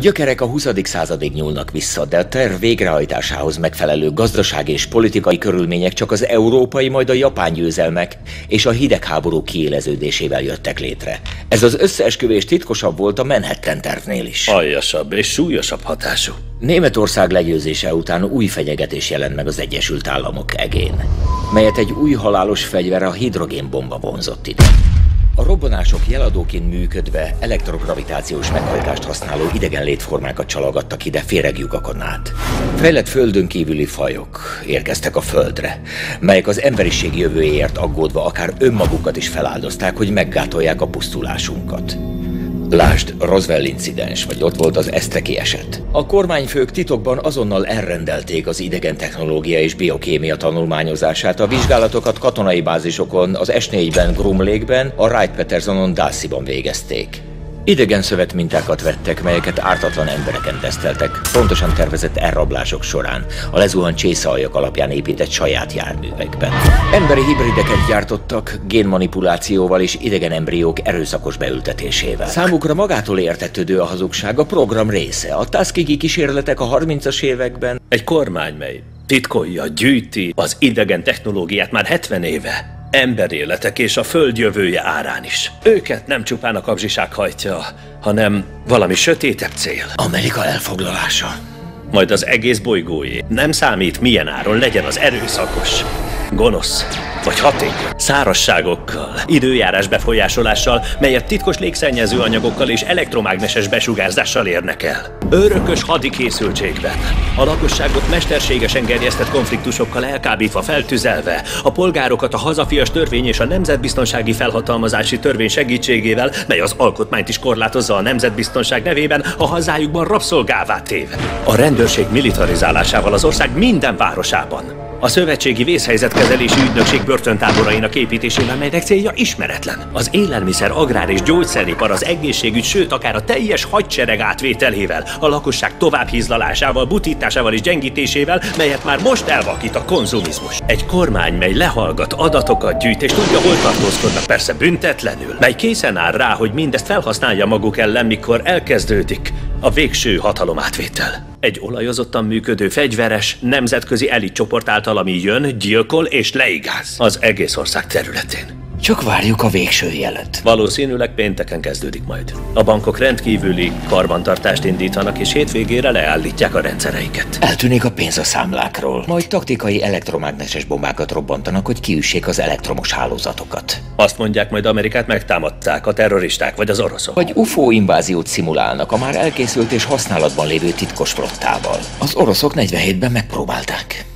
Gyökerek a 20. századig nyúlnak vissza, de a terv végrehajtásához megfelelő gazdasági és politikai körülmények csak az európai, majd a japán győzelmek és a hidegháború kiéleződésével jöttek létre. Ez az összeesküvés titkosabb volt a Manhattan tervnél is. Aljasabb és súlyosabb hatású. Németország legyőzése után új fenyegetés jelent meg az Egyesült Államok egén, melyet egy új halálos fegyver a hidrogénbomba vonzott ide. A robbanások jeladóként működve elektrogravitációs meghajtást használó idegen létformákat csalogattak ide féreglyukakon át. Fejlett földön kívüli fajok érkeztek a földre, melyek az emberiség jövőjéért aggódva akár önmagukat is feláldozták, hogy meggátolják a pusztulásunkat. Lásd, Roswell incidens, vagy ott volt az Eszteki eset. A kormányfők titokban azonnal elrendelték az idegen technológia és biokémia tanulmányozását, a vizsgálatokat katonai bázisokon, az S4-ben, Grumlékben, a Wright-Pattersonon, Dassy-ban végezték. Idegen szövet mintákat vettek, melyeket ártatlan embereken teszteltek, pontosan tervezett elrablások során, a lezuhant csészaljak alapján épített saját járművekben. Emberi hibrideket gyártottak génmanipulációval és idegen embriók erőszakos beültetésével. Számukra magától értetődő a hazugság, a program része. A Tuskegee kísérletek a 30-as években Egy kormány, mely titkolja, gyűjti az idegen technológiát már 70 éve. Emberéletek és a föld jövője árán is. Őket nem csupán a kapzsiság hajtja, hanem valami sötétebb cél. Amerika elfoglalása. Majd az egész bolygóé. Nem számít milyen áron legyen az erőszakos, gonosz vagy hatékony. Szárasságokkal, időjárás befolyásolással, melyet titkos légszennyező anyagokkal és elektromágneses besugárzással érnek el. Örökös hadikészültségben. A lakosságot mesterségesen gerjesztett konfliktusokkal elkábítva, feltüzelve, a polgárokat a hazafias törvény és a nemzetbiztonsági felhatalmazási törvény segítségével, mely az alkotmányt is korlátozza a nemzetbiztonság nevében, a hazájukban rabszolgává téve. A rendőrség militarizálásával az ország minden városában. A Szövetségi Vészhelyzetkezelési Ügynökség börtöntáborainak építésével, melynek célja ismeretlen. Az élelmiszer, agrár és gyógyszeripar, az egészségügy, sőt akár a teljes hadsereg átvételével, a lakosság továbbhízlalásával, butításával és gyengítésével, melyet már most elvakít a konzumizmus. Egy kormány, mely lehallgat, adatokat gyűjt és tudja, hol tartózkodnak, persze büntetlenül, mely készen áll rá, hogy mindezt felhasználja maguk ellen, mikor elkezdődik a végső hatalomátvétel. Egy olajozottan működő fegyveres, nemzetközi elitcsoport által, ami jön, gyilkol és leigáz az egész ország területén. Csak várjuk a végső jelet. Valószínűleg pénteken kezdődik majd. A bankok rendkívüli karbantartást indítanak, és hétvégére leállítják a rendszereiket. Eltűnik a pénz a számlákról. Majd taktikai elektromágneses bombákat robbantanak, hogy kiüssék az elektromos hálózatokat. Azt mondják, majd Amerikát megtámadták a terroristák vagy az oroszok. Vagy UFO inváziót szimulálnak a már elkészült és használatban lévő titkos flottával. Az oroszok 47-ben megpróbálták.